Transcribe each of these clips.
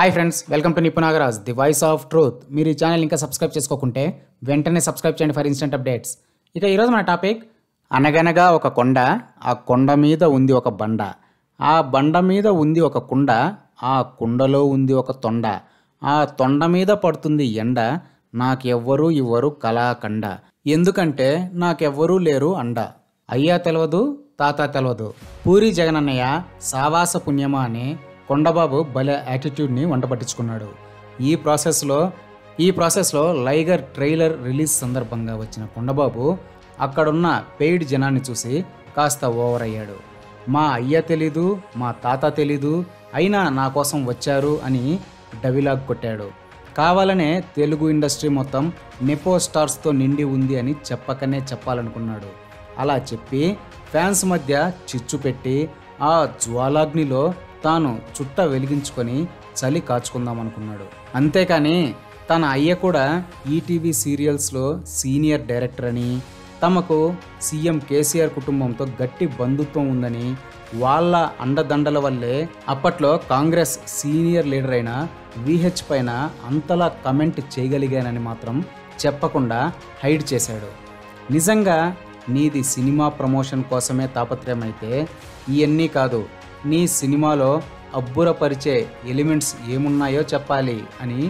Hi friends welcome to Nipunagaraj the voice of truth మీరు ఈ channel ఇంకా subscribe చేసుకోకుంటే వెంటనే సబ్స్క్రైబ్ చేయండి ఫర్ ఇన్స్టెంట్ అప్డేట్స్ ఇక ఈరోజు మన టాపిక్ అనగనగా ఒక కొండ ఆ కొండ మీద ఉంది ఒక బండ. ఆ బండ మీద ఉంది ఒక కుండ ఆ కుండలో ఉంది ఒక తొండ. ఆ తొండ మీద పడుతుంది ఎండ నాకెవ్వరూ ఇవ్వరు కళాకండ ఎందుకంటే నాకెవ్వరూ లేరు అండ. అయ్యా తెలవదు తాత తెలవదు. పూరి జగనన్నయ్య సావాస పుణ్యమా అని కొండబాబు భలే యాటిట్యూడ్ని వంట పట్టించుకున్నాడు ఈ ప్రాసెస్లో ఈ ప్రాసెస్లో లైగర్ ట్రైలర్ రిలీజ్ సందర్భంగా వచ్చిన కొండబాబు అక్కడున్న పెయిడ్ జనాన్ని చూసి కాస్త ఓవర్ అయ్యాడు. మా అయ్య తెలీదు మా తాత తెలీదు అయినా నా కోసం వచ్చారు అని డవిలాగ్ కొట్టాడు. కావాలనే తెలుగు ఇండస్ట్రీ మొత్తం నెపో స్టార్స్తో నిండి ఉంది అని చెప్పకనే చెప్పాలనుకున్నాడు. అలా చెప్పి ఫ్యాన్స్ మధ్య చిచ్చు పెట్టి ఆ జ్వాలాగ్నిలో తాను చుట్ట వెలిగించుకొని చలి కాచుకుందాం అనుకున్నాడు అంతేకాని తన అయ్య కూడా ఈటీవీ సీరియల్స్లో సీనియర్ డైరెక్టర్ అని తమకు సీఎం కేసీఆర్ కుటుంబంతో గట్టి బంధుత్వం ఉందని వాళ్ళ అండదండల వల్లే అప్పట్లో కాంగ్రెస్ సీనియర్ లీడర్ అయిన విహెచ్ పైన అంతలా కమెంట్ చేయగలిగానని మాత్రం చెప్పకుండా హైడ్ చేశాడు. నిజంగా నీది సినిమా ప్రమోషన్ కోసమే తాపత్రయమైతే ఇవన్నీ కాదు నీ సినిమాలో అబ్బురపరిచే ఎలిమెంట్స్ ఏమున్నాయో చెప్పాలి అని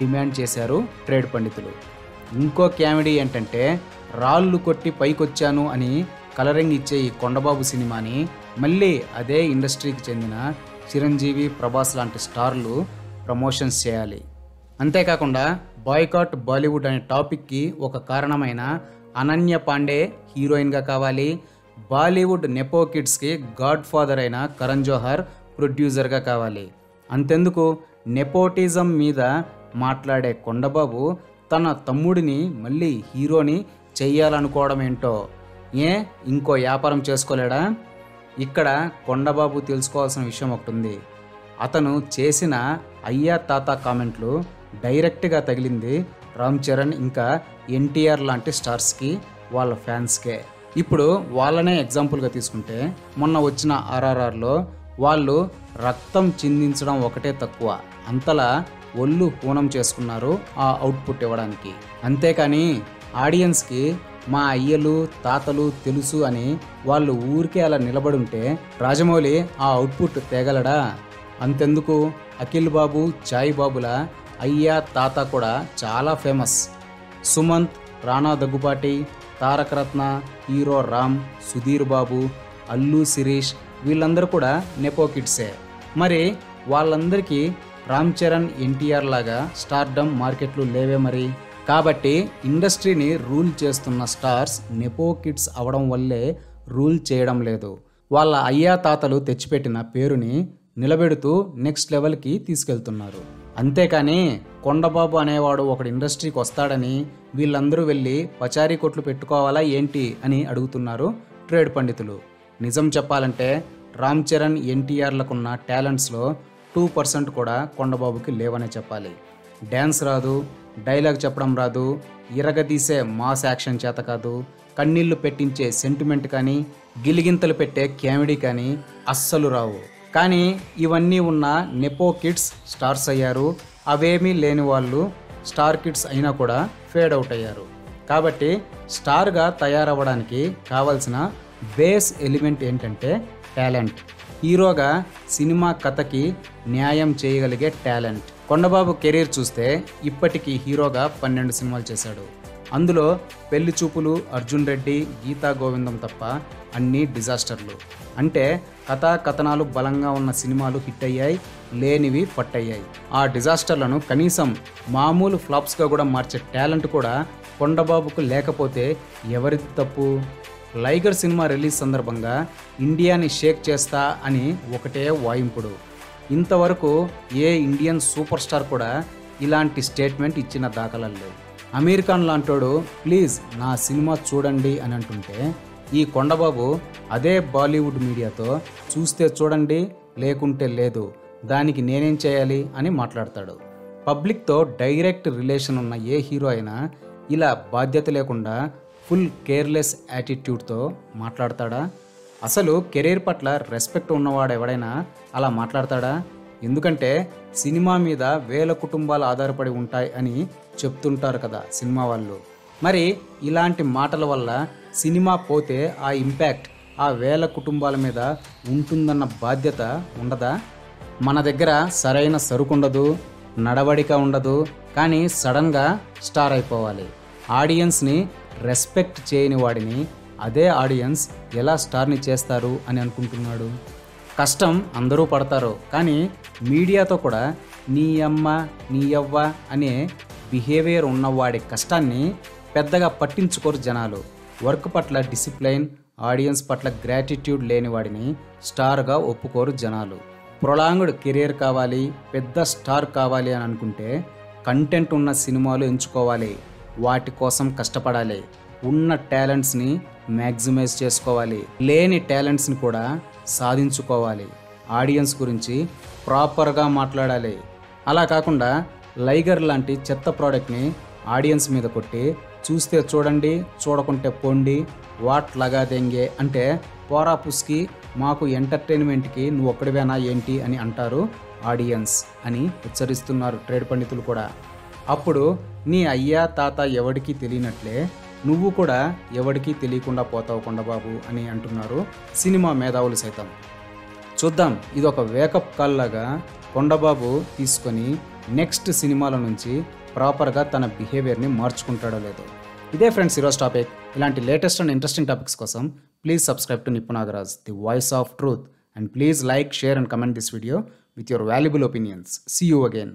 డిమాండ్ చేశారు ట్రేడ్ పండితులు. ఇంకో క్యామెడీ ఏంటంటే రాళ్ళు కొట్టి పైకొచ్చాను అని కలరింగ్ ఇచ్చే ఈ కొండబాబు సినిమాని మళ్ళీ అదే ఇండస్ట్రీకి చెందిన చిరంజీవి ప్రభాస్ లాంటి స్టార్లు ప్రమోషన్స్ చేయాలి. అంతేకాకుండా బాయ్కాట్ బాలీవుడ్ అనే టాపిక్కి ఒక కారణమైన అనన్య పాండే హీరోయిన్గా కావాలి బాలీవుడ్ నెపో కిడ్స్కి గాడ్ ఫాదర్ అయిన కరణ్ జోహర్ ప్రొడ్యూసర్గా కావాలి. అంతెందుకు? నెపోటిజం మీద మాట్లాడే కొండబాబు తన తమ్ముడిని మళ్ళీ హీరోని చెయ్యాలనుకోవడం ఏంటో? ఏ? ఇంకో వ్యాపారం చేసుకోలేడా? ఇక్కడ కొండబాబు తెలుసుకోవాల్సిన విషయం ఒకటి ఉంది అతను చేసిన అయ్యా తాత కామెంట్లు డైరెక్ట్గా తగిలింది రామ్ చరణ్ ఇంకా ఎన్టీఆర్ లాంటి స్టార్స్కి వాళ్ళ ఫ్యాన్స్కే. ఇప్పుడు వాళ్ళనే ఎగ్జాంపుల్గా తీసుకుంటే మొన్న వచ్చిన ఆర్ఆర్ఆర్లో వాళ్ళు రక్తం చిందించడం ఒకటే తక్కువ. అంతలా ఒళ్ళు పూనం చేసుకున్నారు ఆ అవుట్పుట్ ఇవ్వడానికి. అంతేకాని ఆడియన్స్కి మా అయ్యలు తాతలు తెలుసు అని వాళ్ళు ఊరికే అలా నిలబడుంటే రాజమౌళి ఆ అవుట్పుట్ తేగలడా? అంతెందుకు? అఖిల్ బాబు చాయ్ బాబుల? అయ్యా తాత కూడా చాలా ఫేమస్ సుమంత్ రాణా దగ్గుపాటి తారకరత్న హీరో రామ్ సుధీర్ బాబు అల్లు శిరీష్ వీళ్ళందరూ కూడా నెపో కిడ్సే. మరి వాళ్ళందరికీ రామ్ చరణ్ ఎన్టీఆర్ లాగా స్టార్డమ్ మార్కెట్లు లేవే మరి. కాబట్టి ఇండస్ట్రీని రూల్ చేస్తున్న స్టార్స్ నెపో కిడ్స్ అవడం వల్లే రూల్ చేయడం లేదు. వాళ్ళ అయ్యా తాతలు తెచ్చిపెట్టిన పేరుని నిలబెడుతూ నెక్స్ట్ లెవెల్కి తీసుకెళ్తున్నారు. అంతేకాని కొండబాబు అనేవాడు ఒకడు ఇండస్ట్రీకి వస్తాడని వీళ్ళందరూ వెళ్ళి పచారీ కొట్లు పెట్టుకోవాలా ఏంటి అని అడుగుతున్నారు ట్రేడ్ పండితులు. నిజం చెప్పాలంటే రామ్ చరణ్ ఎన్టీఆర్లకున్న టాలెంట్స్లో టూ పర్సెంట్ కూడా కొండబాబుకి లేవనే చెప్పాలి. డ్యాన్స్ రాదు డైలాగ్ చెప్పడం రాదు ఇరగదీసే మాస్ యాక్షన్ చేత కాదు కన్నీళ్ళు పెట్టించే సెంటిమెంట్ కానీ గిలిగింతలు పెట్టే కామెడీ కానీ అస్సలు రావు. కానీ ఇవన్నీ ఉన్న నెపో కిడ్స్ స్టార్స్ అయ్యారు. అవేమీ లేని వాళ్ళు స్టార్ కిడ్స్ అయినా కూడా ఫేడ్ అవుట్ అయ్యారు. కాబట్టి స్టార్గా తయారవ్వడానికి కావలసిన బేస్ ఎలిమెంట్ ఏంటంటే టాలెంట్ హీరోగా సినిమా కథకి న్యాయం చేయగలిగే టాలెంట్ కొండబాబు కెరీర్ చూస్తే ఇప్పటికీ హీరోగా పన్నెండు సినిమాలు చేశాడు. అందులో పెళ్ళి చూపులు అర్జున్ రెడ్డి గీతా గోవిందం తప్ప అన్నీ డిజాస్టర్లు. అంటే కథా కథనాలు బలంగా ఉన్న సినిమాలు హిట్ అయ్యాయి లేనివి పట్టయ్యాయి. ఆ డిజాస్టర్లను కనీసం మామూలు ఫ్లాప్స్గా కూడా మార్చే టాలెంట్ కూడా కొండబాబుకు లేకపోతే ఎవరిది తప్పు? లైగర్ సినిమా రిలీజ్ సందర్భంగా ఇండియాని షేక్ చేస్తా అని ఒకటే వాయింపుడు. ఇంతవరకు ఏ ఇండియన్ సూపర్ స్టార్ కూడా ఇలాంటి స్టేట్మెంట్ ఇచ్చిన దాఖలాలు లేవు. అమీర్ ఖాన్ లాంటోడు ప్లీజ్ నా సినిమా చూడండి అని అంటుంటే ఈ కొండబాబు అదే బాలీవుడ్ మీడియాతో చూస్తే చూడండి లేకుంటే లేదు దానికి నేనేం చేయాలి అని మాట్లాడతాడు. పబ్లిక్తో డైరెక్ట్ రిలేషన్ ఉన్న ఏ హీరో అయినా ఇలా బాధ్యత లేకుండా ఫుల్ కేర్లెస్ యాటిట్యూడ్తో మాట్లాడతాడా? అసలు కెరీర్ పట్ల రెస్పెక్ట్ ఉన్నవాడు ఎవడైనా అలా మాట్లాడతాడా? ఎందుకంటే సినిమా మీద వేల కుటుంబాలు ఆధారపడి ఉంటాయి అని చెప్తుంటారు కదా సినిమా వాళ్ళు. మరి ఇలాంటి మాటల వల్ల సినిమా పోతే ఆ ఇంపాక్ట్ ఆ వేల కుటుంబాల మీద ఉంటుందన్న బాధ్యత ఉండదా? మన దగ్గర సరైన సరుకు ఉండదు నడవడిక ఉండదు కానీ సడన్గా స్టార్ అయిపోవాలి. ఆడియన్స్ని రెస్పెక్ట్ చేయని వాడిని అదే ఆడియన్స్ ఎలా స్టార్ని చేస్తారు అని అనుకుంటున్నాడు? కష్టం అందరూ పడతారు. కానీ మీడియాతో కూడా నీ అమ్మ నీ అవ్వ అనే బిహేవియర్ ఉన్నవాడి కష్టాన్ని పెద్దగా పట్టించుకోరు జనాలు. వర్క్ పట్ల డిసిప్లైన్ ఆడియన్స్ పట్ల గ్రాటిట్యూడ్ లేని వాడిని స్టార్గా ఒప్పుకోరు జనాలు. ప్రొలాంగ్డ్ కెరీర్ కావాలి పెద్ద స్టార్ కావాలి అని అనుకుంటే కంటెంట్ ఉన్న సినిమాలు ఎంచుకోవాలి. వాటి కోసం కష్టపడాలి. ఉన్న టాలెంట్స్ని మ్యాక్సిమైజ్ చేసుకోవాలి. లేని టాలెంట్స్ని కూడా సాధించుకోవాలి. ఆడియన్స్ గురించి ప్రాపర్గా మాట్లాడాలి. అలా కాకుండా లైగర్ లాంటి చెత్త ప్రోడక్ట్ని ఆడియన్స్ మీద కొట్టి చూస్తే చూడండి చూడకుంటే పోండి వాట్ లగా దెంగే అంటే పోరా పుస్కి మాకు ఎంటర్టైన్మెంట్కి నువ్వు ఒక్కడివేనా ఏంటి అని అంటారు ఆడియన్స్ అని హెచ్చరిస్తున్నారు ట్రేడ్ పండితులు కూడా. అప్పుడు నీ అయ్యా తాత ఎవడికి తెలియనట్లే నువ్వు కూడా ఎవడికి తెలియకుండా పోతావు కొండబాబు అని అంటున్నారు సినిమా మేధావులు సైతం. చూద్దాం ఇది ఒక వేకప్ కాల్ లాగా కొండబాబు తీసుకొని నెక్స్ట్ సినిమాల నుంచి ప్రాపర్గా తన బిహేవియర్ని మార్చుకుంటాడో లేదో. ఇదే ఫ్రెండ్స్ ఈరోజు టాపిక్. ఇలాంటి లేటెస్ట్ అండ్ ఇంట్రెస్టింగ్ టాపిక్స్ కోసం please subscribe to Nipunagaraj the voice of truth. And please like share and comment this video with your valuable opinions. See you again